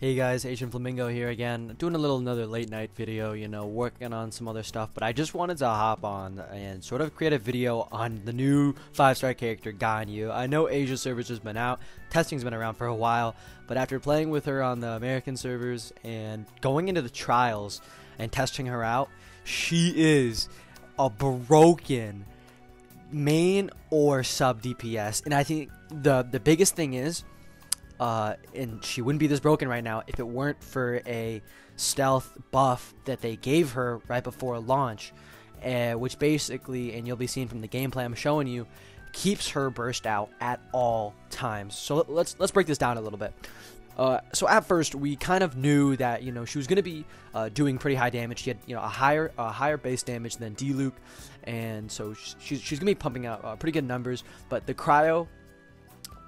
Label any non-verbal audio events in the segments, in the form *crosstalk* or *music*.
Hey guys, Asian Flamingo here again, doing a little another late night video, you know, working on some other stuff, but I just wanted to hop on and sort of create a video on the new 5-star character, Ganyu. I know Asia servers has been out, testing's been around for a while, but after playing with her on the American servers and going into the trials and testing her out, she is a broken main or sub DPS, and I think the the biggest thing is uh, and she wouldn't be this broken right now if it weren't for a stealth buff that they gave her right before launch, uh, which basically, and you'll be seeing from the gameplay I'm showing you, keeps her burst out at all times. So let's let's break this down a little bit. Uh, so at first we kind of knew that you know she was going to be uh, doing pretty high damage. She had you know a higher a higher base damage than Diluc, and so she's she's going to be pumping out uh, pretty good numbers. But the cryo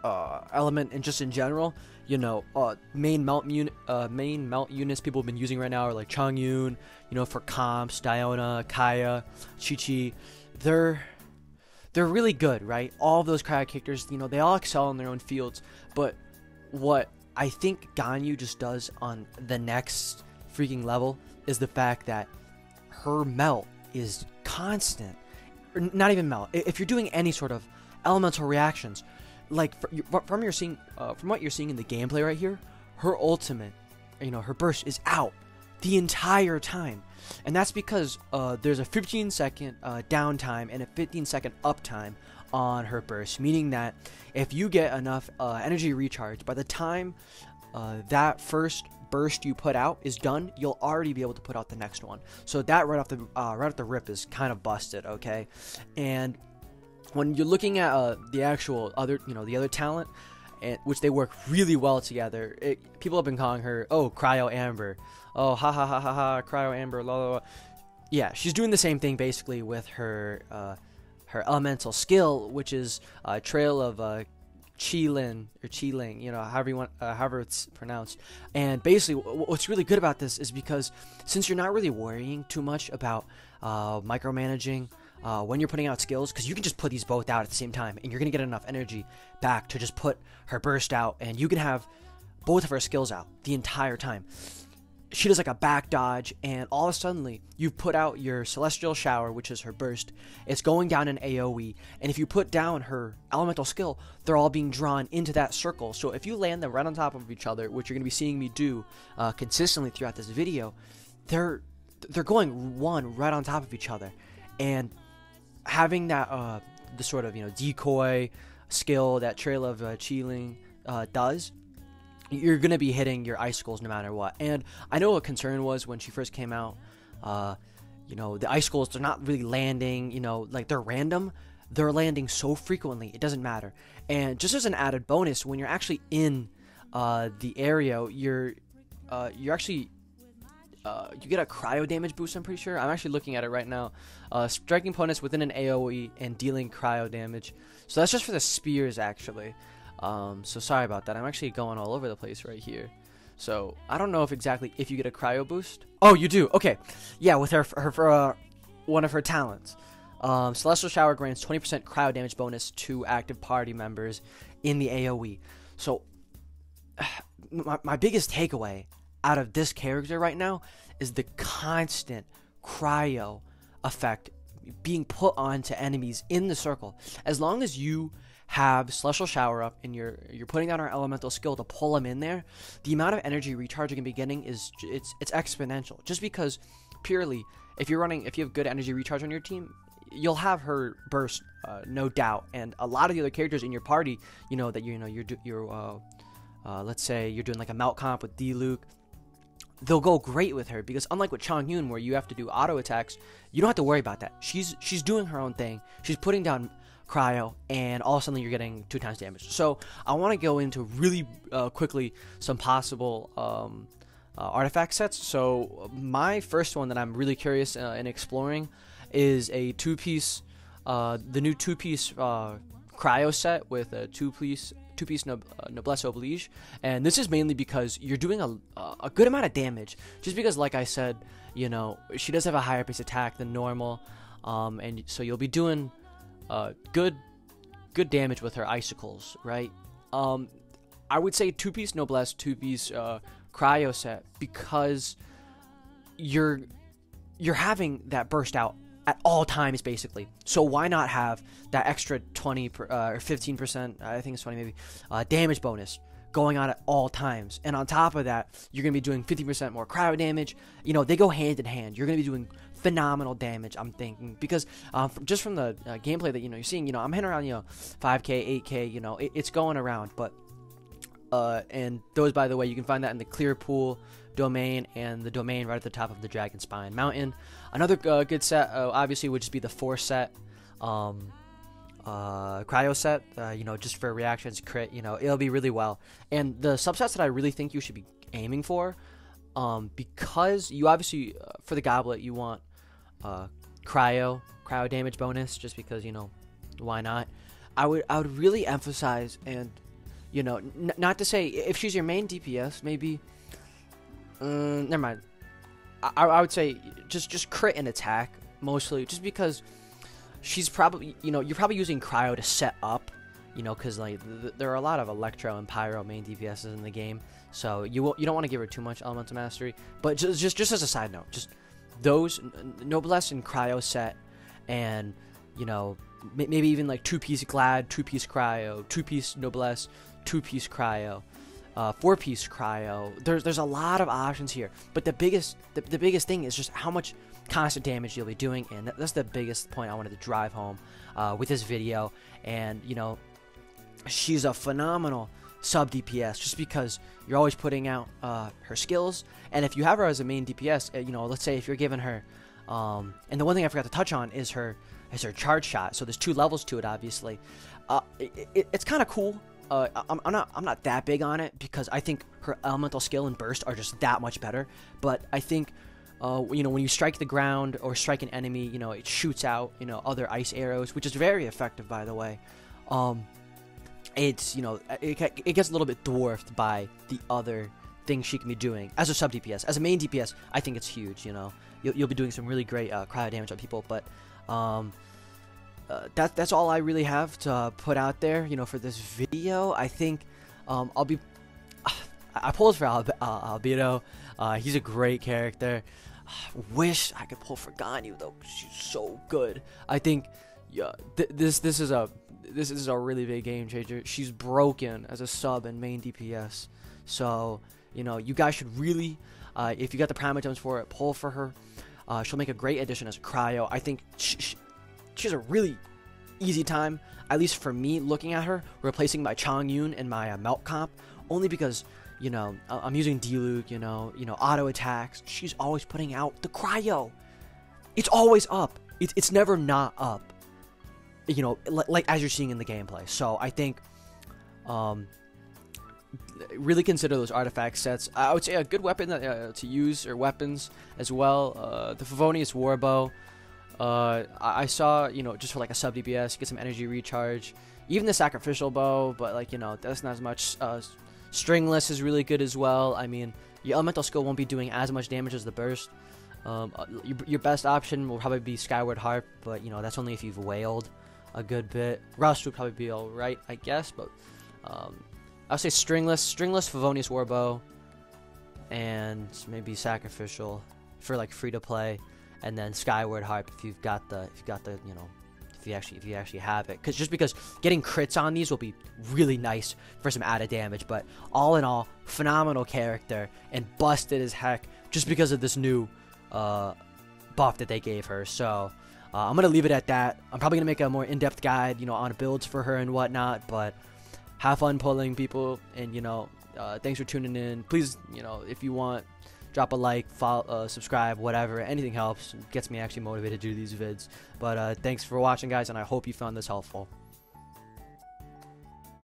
uh, element and just in general, you know, uh, main melt unit, uh, main melt units people have been using right now are like Chongyun, you know, for comps, Diona, Kaeya, Chi Chi. They're they're really good, right? All of those cryo characters, you know, they all excel in their own fields. But what I think Ganyu just does on the next freaking level is the fact that her melt is constant. Not even melt. If you're doing any sort of elemental reactions, like from your seeing uh, from what you're seeing in the gameplay right here, her ultimate, you know, her burst is out the entire time, and that's because uh, there's a 15 second uh, downtime and a 15 second uptime on her burst, meaning that if you get enough uh, energy recharge by the time uh, that first burst you put out is done, you'll already be able to put out the next one. So that right off the uh, right off the rip is kind of busted, okay? And when you're looking at uh, the actual other, you know, the other talent, and which they work really well together. It, people have been calling her, oh, Cryo Amber, oh, ha ha ha ha ha, Cryo Amber, la la. Yeah, she's doing the same thing basically with her uh, her elemental skill, which is uh, Trail of uh, Qilin or Qiling, you know, however you want, uh, however it's pronounced. And basically, what's really good about this is because since you're not really worrying too much about uh, micromanaging uh, when you're putting out skills because you can just put these both out at the same time and you're going to get enough energy back to just put her burst out and you can have both of her skills out the entire time. She does like a back dodge, and all of a sudden, you've put out your Celestial Shower, which is her burst. It's going down in AoE, and if you put down her elemental skill, they're all being drawn into that circle. So if you land them right on top of each other, which you're going to be seeing me do uh, consistently throughout this video, they're they're going one right on top of each other, and having that uh, the sort of you know decoy skill that Trail of uh, Qiling uh, does, you're gonna be hitting your icicles no matter what. And I know a concern was when she first came out. Uh, you know the icicles they're not really landing. You know like they're random. They're landing so frequently it doesn't matter. And just as an added bonus, when you're actually in uh, the area, you're uh, you're actually uh, you get a cryo damage boost. I'm pretty sure. I'm actually looking at it right now. Uh, striking opponents within an AOE and dealing cryo damage. So that's just for the spears, actually. Um, so sorry about that. I'm actually going all over the place right here. So I don't know if exactly if you get a cryo boost. Oh, you do. Okay, yeah, with her her for uh, one of her talents. Um, Celestial Shower grants 20% cryo damage bonus to active party members in the AOE. So *sighs* my, my biggest takeaway out of this character right now is the constant cryo effect being put onto enemies in the circle. As long as you have Celestial Shower up and you're you're putting down our elemental skill to pull them in there, the amount of energy recharge you can be getting is it's it's exponential. Just because purely if you're running if you have good energy recharge on your team, you'll have her burst uh, no doubt. And a lot of the other characters in your party, you know that you know you're you're uh, uh, let's say you're doing like a melt comp with Diluc they'll go great with her because unlike with Chongyun where you have to do auto attacks, you don't have to worry about that. She's she's doing her own thing. She's putting down cryo and all of a sudden you're getting two times damage. So I want to go into really uh, quickly some possible um, uh, artifact sets. So my first one that I'm really curious uh, in exploring is a two-piece, uh, the new two-piece uh, cryo set with a two-piece two piece uh, noblesse oblige, and this is mainly because you're doing a a good amount of damage. Just because, like I said, you know she does have a higher base attack than normal, um, and so you'll be doing uh, good good damage with her icicles, right? Um, I would say two piece noblesse, two piece uh, cryo set because you're you're having that burst out at all times basically. So why not have that extra 20 per, uh, or 15%, I think it's 20 maybe, uh, damage bonus going on at all times. And on top of that, you're going to be doing 50% more cryo damage. You know, they go hand in hand. You're going to be doing phenomenal damage, I'm thinking, because um, from, just from the uh, gameplay that, you know, you're seeing, you know, I'm hitting around, you know, 5k, 8k, you know, it, it's going around, but uh, and those, by the way, you can find that in the Clearpool domain and the domain right at the top of the Dragon Spine Mountain. Another uh, good set, uh, obviously, would just be the Force set, um, uh, Cryo set. Uh, you know, just for reactions, crit. You know, it'll be really well. And the subsets that I really think you should be aiming for, um, because you obviously uh, for the Goblet you want Cryo, Cryo damage bonus, just because you know, why not? I would I would really emphasize and you know, not to say if she's your main DPS, maybe. Um, never mind. I, I would say just just crit and attack mostly, just because she's probably you know you're probably using cryo to set up, you know, because like th- there are a lot of electro and pyro main DPSs in the game, so you will, you don't want to give her too much elemental mastery. But just just just as a side note, just those noblesse and cryo set, and you know maybe even like two piece glad, two piece cryo, two piece noblesse, two piece cryo, uh, four piece cryo. There's there's a lot of options here, but the biggest the, the biggest thing is just how much constant damage you'll be doing, and that's the biggest point I wanted to drive home uh, with this video. And you know, she's a phenomenal sub DPS just because you're always putting out uh, her skills, and if you have her as a main DPS, uh, you know, let's say if you're giving her, um, and the one thing I forgot to touch on is her is her charge shot. So there's two levels to it, obviously. Uh, it, it, it's kind of cool uh, I'm, I'm, not I'm not that big on it because I think her elemental skill and burst are just that much better. But I think uh, you know when you strike the ground or strike an enemy, you know it shoots out you know other ice arrows, which is very effective by the way. Um, it's you know it, it gets a little bit dwarfed by the other things she can be doing as a sub DPS. As a main DPS, I think it's huge. You know you'll, you'll be doing some really great uh, cryo damage on people, but um, uh, that, that's all I really have to uh, put out there, you know, for this video. I think um, I'll be... *sighs* I pulled for uh, Albedo. Uh, he's a great character. *sighs* Wish I could pull for Ganyu, though. She's so good. I think yeah, th this this is a this is a really big game changer. She's broken as a sub and main DPS. So, you know, you guys should really, uh, if you got the Primogems for it, pull for her. She'll make a great addition as a cryo. I think she has a really easy time, at least for me, looking at her, replacing my Chongyun and my uh, Melt comp, only because, you know, I'm using Diluc, you know, you know, auto attacks. She's always putting out the cryo. It's always up. It's, it's never not up. You know, like, like as you're seeing in the gameplay. So I think, um, really consider those artifact sets. I would say a good weapon uh, to use or weapons as well. Uh, the Favonius Warbow. Uh, I saw, you know, just for like a sub DPS, get some energy recharge. Even the sacrificial bow, but like, you know, that's not as much. Uh, stringless is really good as well. I mean, your elemental skill won't be doing as much damage as the burst. Um, uh, your, your, best option will probably be Skyward Harp, but you know, that's only if you've whaled a good bit. Rust would probably be alright, I guess, but um, I'll say Stringless, Stringless Favonius Warbow, and maybe Sacrificial for like free to play and then Skyward Harp if you've got the if you've got the you know if you actually if you actually have it. Because just because getting crits on these will be really nice for some added damage but all in all phenomenal character and busted as heck just because of this new uh, buff that they gave her. So uh, I'm gonna leave it at that. I'm probably gonna make a more in-depth guide you know on builds for her and whatnot but have fun pulling people and you know uh, thanks for tuning in. Please you know if you want drop a like, follow, uh, subscribe, whatever. Anything helps. Gets me actually motivated to do these vids. But uh, thanks for watching, guys, and I hope you found this helpful.